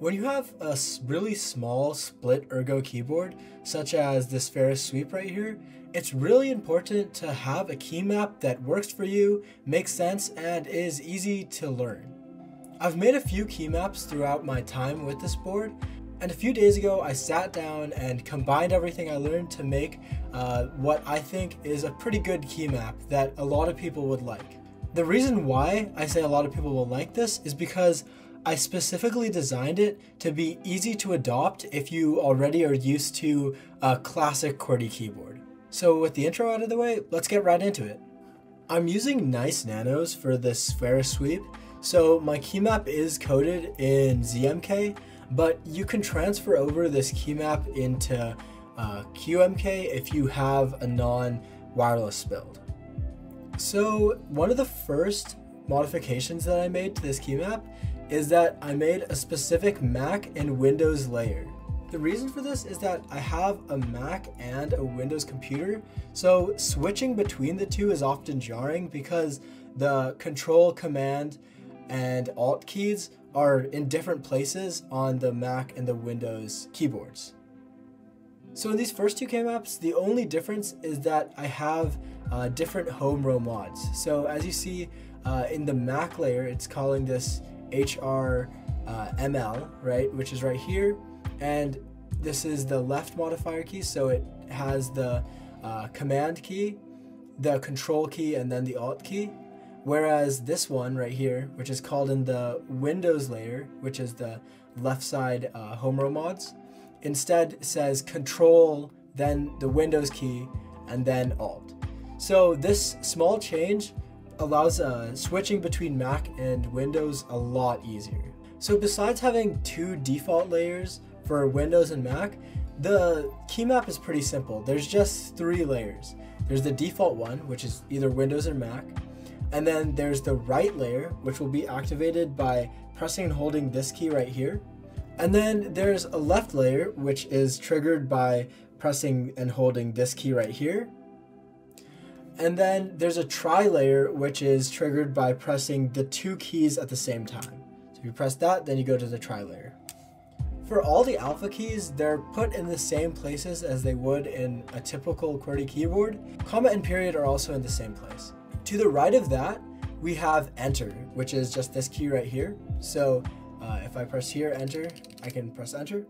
When you have a really small split ergo keyboard, such as this Ferris sweep right here, it's really important to have a key map that works for you, makes sense, and is easy to learn. I've made a few key maps throughout my time with this board, and a few days ago I sat down and combined everything I learned to make uh, what I think is a pretty good key map that a lot of people would like. The reason why I say a lot of people will like this is because I specifically designed it to be easy to adopt if you already are used to a classic QWERTY keyboard. So with the intro out of the way, let's get right into it. I'm using nice nanos for this Ferris sweep, so my keymap is coded in ZMK, but you can transfer over this keymap into uh, QMK if you have a non-wireless build. So one of the first modifications that I made to this key map is that I made a specific Mac and Windows layer. The reason for this is that I have a Mac and a Windows computer, so switching between the two is often jarring because the Control, Command, and Alt keys are in different places on the Mac and the Windows keyboards. So in these first two key maps, the only difference is that I have uh, different home row mods. So as you see uh, in the Mac layer, it's calling this HR uh, ML, right, which is right here. And this is the left modifier key, so it has the uh, command key, the control key, and then the alt key. Whereas this one right here, which is called in the Windows layer, which is the left side uh, home row mods, instead says control, then the Windows key, and then alt. So this small change allows uh, switching between Mac and Windows a lot easier. So besides having two default layers for Windows and Mac, the key map is pretty simple. There's just three layers. There's the default one, which is either Windows or Mac, and then there's the right layer, which will be activated by pressing and holding this key right here. And then there's a left layer, which is triggered by pressing and holding this key right here. And then there's a tri-layer, which is triggered by pressing the two keys at the same time. So if you press that, then you go to the tri-layer. For all the alpha keys, they're put in the same places as they would in a typical QWERTY keyboard. Comma and period are also in the same place. To the right of that, we have enter, which is just this key right here. So uh, if I press here, enter, I can press enter.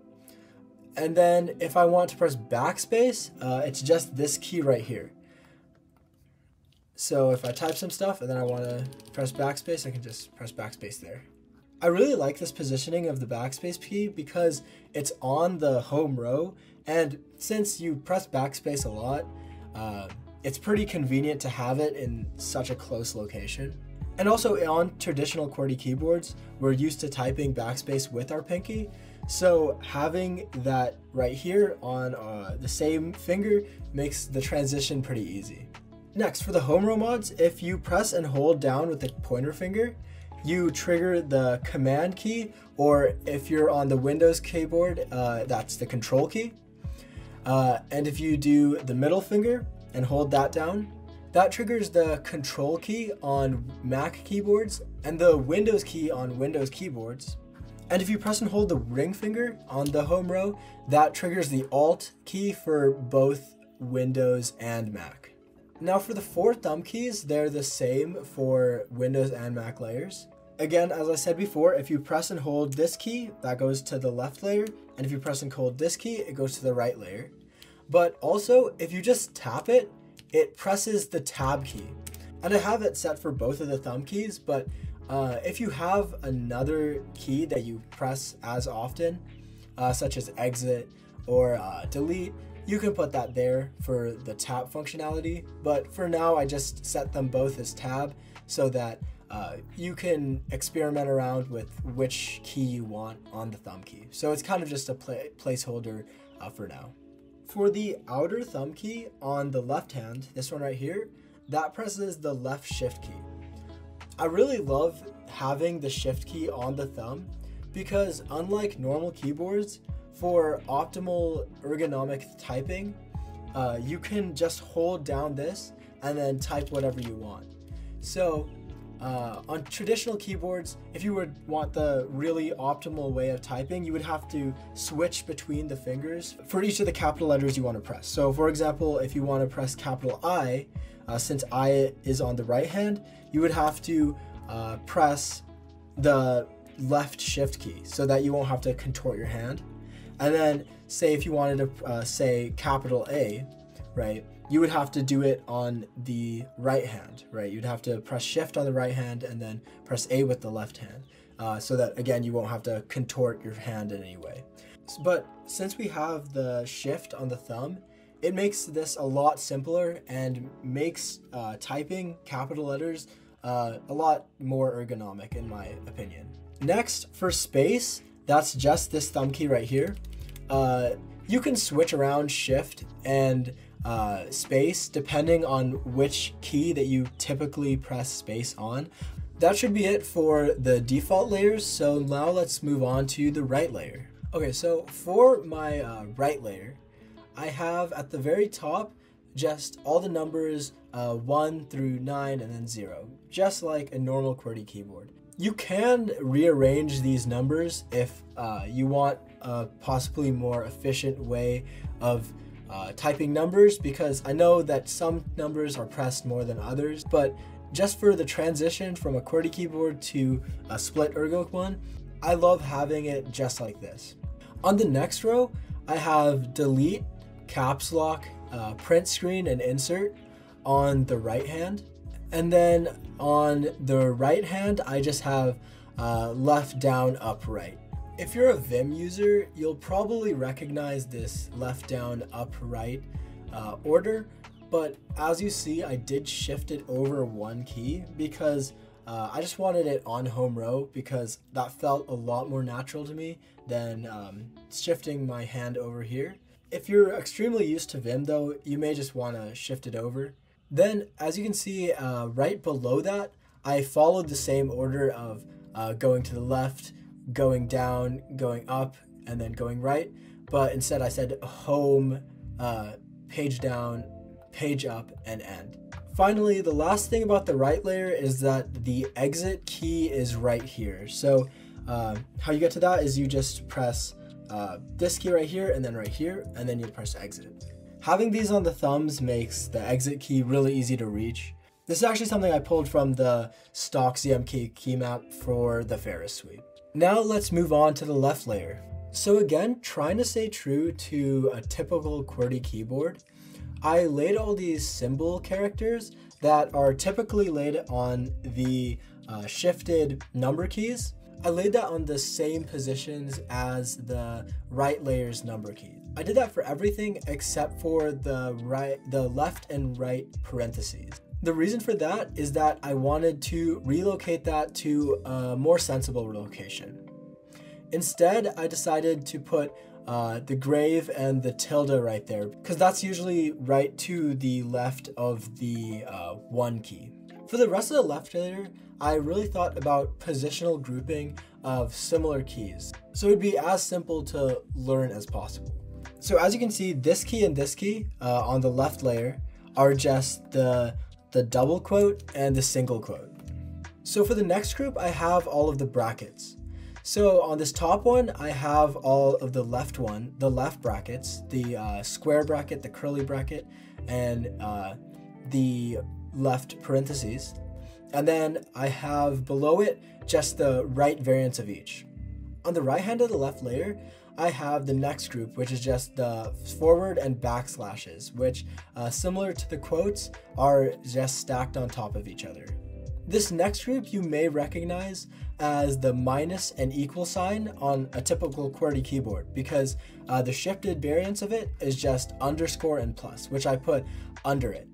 And then if I want to press backspace, uh, it's just this key right here. So if I type some stuff and then I want to press backspace, I can just press backspace there. I really like this positioning of the backspace key because it's on the home row, and since you press backspace a lot, uh, it's pretty convenient to have it in such a close location. And also on traditional QWERTY keyboards, we're used to typing backspace with our pinky, so having that right here on uh, the same finger makes the transition pretty easy. Next, for the home row mods, if you press and hold down with the pointer finger, you trigger the command key, or if you're on the Windows keyboard, uh, that's the control key. Uh, and if you do the middle finger and hold that down, that triggers the control key on Mac keyboards and the Windows key on Windows keyboards. And if you press and hold the ring finger on the home row, that triggers the Alt key for both Windows and Mac. Now for the four thumb keys, they're the same for Windows and Mac layers. Again, as I said before, if you press and hold this key, that goes to the left layer, and if you press and hold this key, it goes to the right layer. But also, if you just tap it, it presses the tab key. And I have it set for both of the thumb keys, but uh, if you have another key that you press as often, uh, such as exit or uh, delete, you can put that there for the tab functionality, but for now I just set them both as tab so that uh, you can experiment around with which key you want on the thumb key. So it's kind of just a placeholder uh, for now. For the outer thumb key on the left hand, this one right here, that presses the left shift key. I really love having the shift key on the thumb because unlike normal keyboards, for optimal ergonomic typing, uh, you can just hold down this and then type whatever you want. So uh, on traditional keyboards, if you would want the really optimal way of typing, you would have to switch between the fingers for each of the capital letters you want to press. So, for example, if you want to press capital I, uh, since I is on the right hand, you would have to uh, press the left shift key so that you won't have to contort your hand. And then, say if you wanted to uh, say capital A, right? you would have to do it on the right hand, right? You'd have to press shift on the right hand and then press A with the left hand. Uh, so that again, you won't have to contort your hand in any way. But since we have the shift on the thumb, it makes this a lot simpler and makes uh, typing capital letters uh, a lot more ergonomic, in my opinion. Next, for space, that's just this thumb key right here. Uh, you can switch around shift and uh, space depending on which key that you typically press space on. That should be it for the default layers. So now let's move on to the right layer. Okay, so for my uh, right layer, I have at the very top just all the numbers uh, 1 through 9 and then 0, just like a normal QWERTY keyboard. You can rearrange these numbers if uh, you want a possibly more efficient way of uh, typing numbers because I know that some numbers are pressed more than others, but just for the transition from a QWERTY keyboard to a split ergo one, I love having it just like this. On the next row, I have delete, caps lock, uh, print screen, and insert on the right hand. And then on the right hand, I just have uh, left, down, up, right. If you're a Vim user, you'll probably recognize this left down up right uh, order, but as you see, I did shift it over one key because uh, I just wanted it on home row because that felt a lot more natural to me than um, shifting my hand over here. If you're extremely used to Vim though, you may just want to shift it over. Then, as you can see uh, right below that, I followed the same order of uh, going to the left, going down, going up, and then going right. But instead, I said home, uh, page down, page up, and end. Finally, the last thing about the right layer is that the exit key is right here. So uh, how you get to that is you just press uh, this key right here and then right here, and then you press exit. Having these on the thumbs makes the exit key really easy to reach. This is actually something I pulled from the stock ZMK key map for the Ferris sweep. Now let's move on to the left layer. So again, trying to stay true to a typical QWERTY keyboard, I laid all these symbol characters that are typically laid on the uh, shifted number keys. I laid that on the same positions as the right layer's number keys. I did that for everything except for the right, the left and right parentheses. The reason for that is that I wanted to relocate that to a more sensible location. Instead, I decided to put uh, the grave and the tilde right there because that's usually right to the left of the uh, one key. For the rest of the left layer, I really thought about positional grouping of similar keys. So it'd be as simple to learn as possible. So as you can see, this key and this key uh, on the left layer are just the the double quote, and the single quote. So for the next group, I have all of the brackets. So on this top one, I have all of the left one, the left brackets, the uh, square bracket, the curly bracket, and uh, the left parentheses. And then I have below it just the right variants of each. On the right hand of the left layer, I have the next group, which is just the forward and backslashes, which, uh, similar to the quotes, are just stacked on top of each other. This next group you may recognize as the minus and equal sign on a typical QWERTY keyboard because uh, the shifted variance of it is just underscore and plus, which I put under it.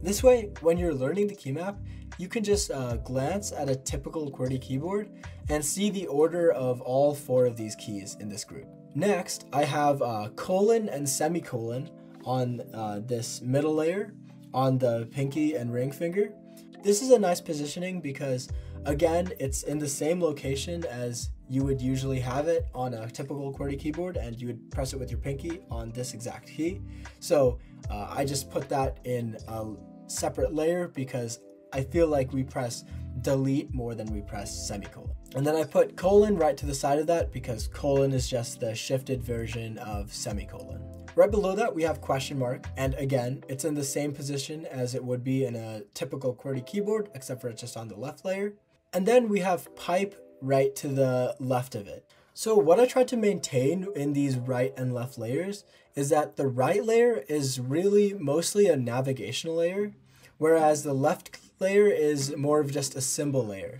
This way, when you're learning the key map, you can just uh, glance at a typical QWERTY keyboard and see the order of all four of these keys in this group. Next, I have uh, colon and semicolon on uh, this middle layer on the pinky and ring finger. This is a nice positioning because again, it's in the same location as you would usually have it on a typical QWERTY keyboard and you would press it with your pinky on this exact key. So uh, I just put that in a separate layer because I feel like we press delete more than we press semicolon. And then I put colon right to the side of that because colon is just the shifted version of semicolon. Right below that, we have question mark. And again, it's in the same position as it would be in a typical QWERTY keyboard, except for it's just on the left layer. And then we have pipe right to the left of it. So what I try to maintain in these right and left layers is that the right layer is really mostly a navigational layer, whereas the left layer is more of just a symbol layer.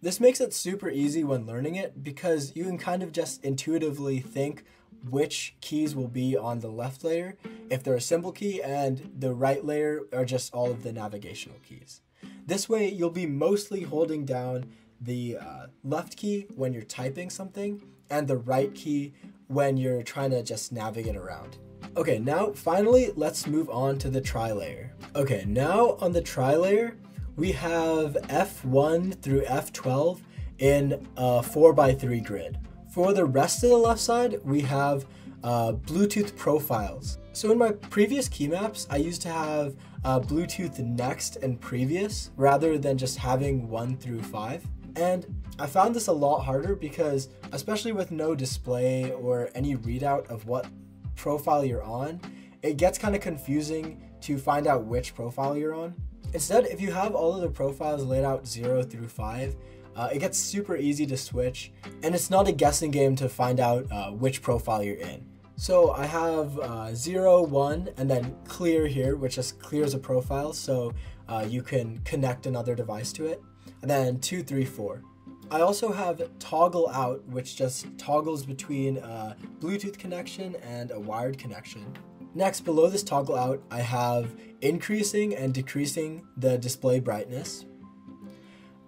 This makes it super easy when learning it because you can kind of just intuitively think which keys will be on the left layer if they're a symbol key and the right layer are just all of the navigational keys. This way you'll be mostly holding down the uh, left key when you're typing something and the right key when you're trying to just navigate around. Okay, now finally let's move on to the tri layer. Okay, now on the tri layer, we have F1 through F12 in a 4x3 grid. For the rest of the left side, we have uh, Bluetooth profiles. So in my previous key maps, I used to have uh, Bluetooth next and previous rather than just having 1 through 5. And I found this a lot harder because, especially with no display or any readout of what profile you're on, it gets kind of confusing to find out which profile you're on. Instead, if you have all of the profiles laid out 0 through 5, uh, it gets super easy to switch, and it's not a guessing game to find out uh, which profile you're in. So I have uh, 0, 1, and then clear here, which just clears a profile so uh, you can connect another device to it and then two, three, four. I also have toggle out, which just toggles between a Bluetooth connection and a wired connection. Next, below this toggle out, I have increasing and decreasing the display brightness.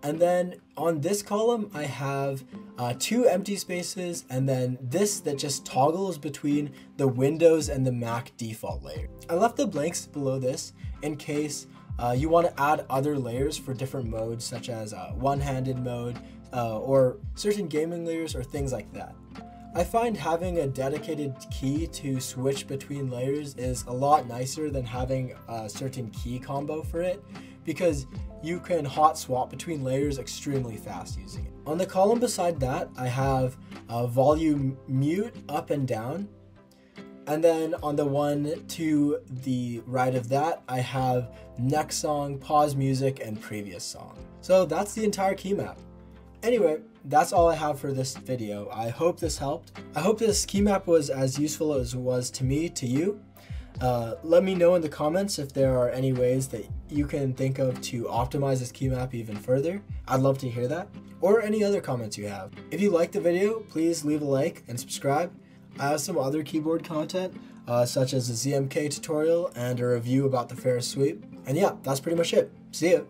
And then on this column, I have uh, two empty spaces, and then this that just toggles between the Windows and the Mac default layer. I left the blanks below this in case uh, you want to add other layers for different modes, such as uh, one-handed mode, uh, or certain gaming layers, or things like that. I find having a dedicated key to switch between layers is a lot nicer than having a certain key combo for it, because you can hot swap between layers extremely fast using it. On the column beside that, I have volume mute up and down, and then on the one to the right of that, I have next song, pause music, and previous song. So that's the entire key map. Anyway, that's all I have for this video. I hope this helped. I hope this key map was as useful as it was to me, to you. Uh, let me know in the comments if there are any ways that you can think of to optimize this key map even further. I'd love to hear that. Or any other comments you have. If you liked the video, please leave a like and subscribe. I have some other keyboard content, uh, such as a ZMK tutorial and a review about the Ferris sweep. And yeah, that's pretty much it. See ya!